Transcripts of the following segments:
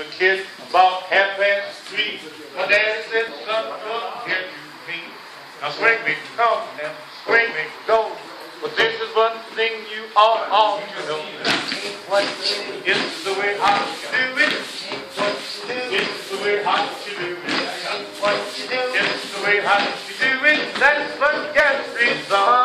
a kid, about half past three. My daddy said, son, come to me. Now swing me, come and swing me, go. But this is one thing you all ought to know. What It's the way you do it. what It's the way you do it. what. It's the way you do it. That's what gets results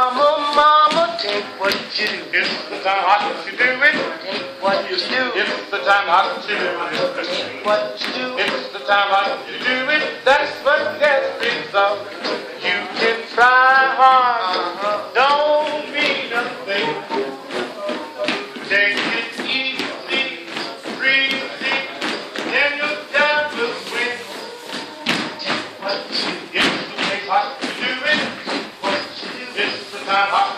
chilling. It's the time hot to do it. It's what you do. It's the time hot to do it. It's what you do. It's the time hot to do it. That's what gets results. You can try hard. Uh-huh. Don't mean a thing. Take it easy, breezy, then your dad will win. It's what you do. It's the time hot to do it. What you do. It's the time hot.